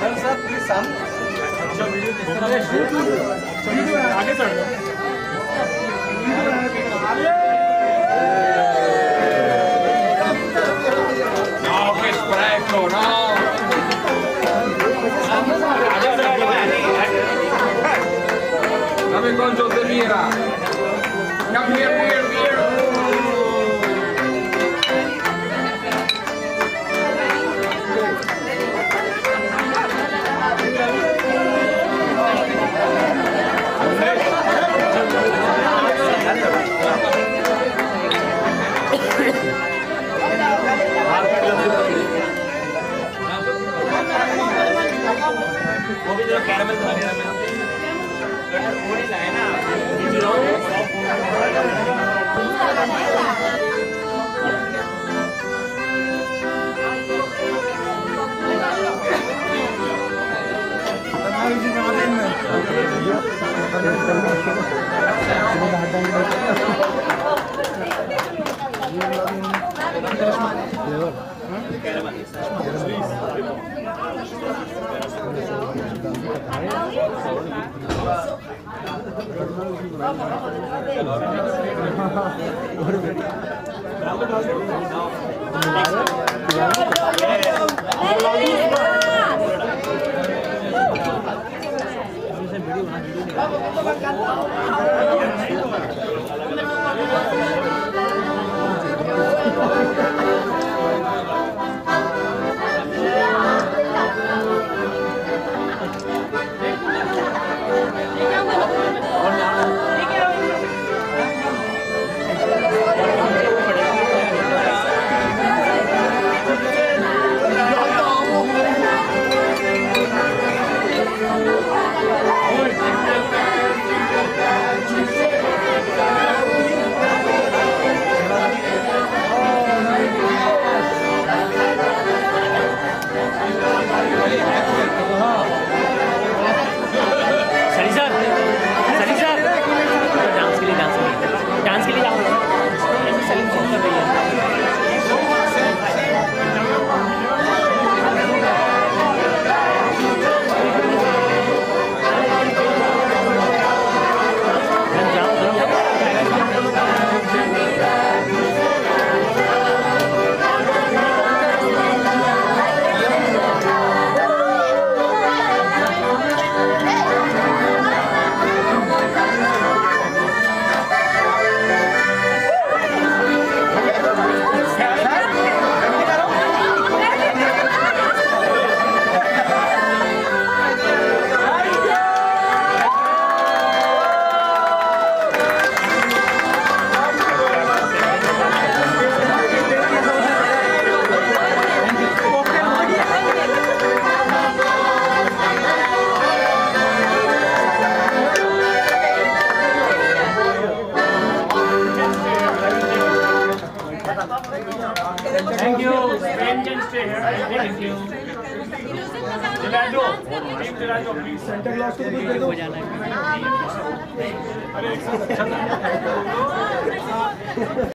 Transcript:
Sir sir please सामने आगे चढ़ Coming on to the mirror. वो भी जरा कैरमल खा लिया मैं गटर वो नहीं लाया ना खिचड़ो Terima kasih. Obrigado. Spain can stay here. Thank you. Dilajo, team Dilajo, please. Center class को भी दे दो. अरे एक साथ अच्छा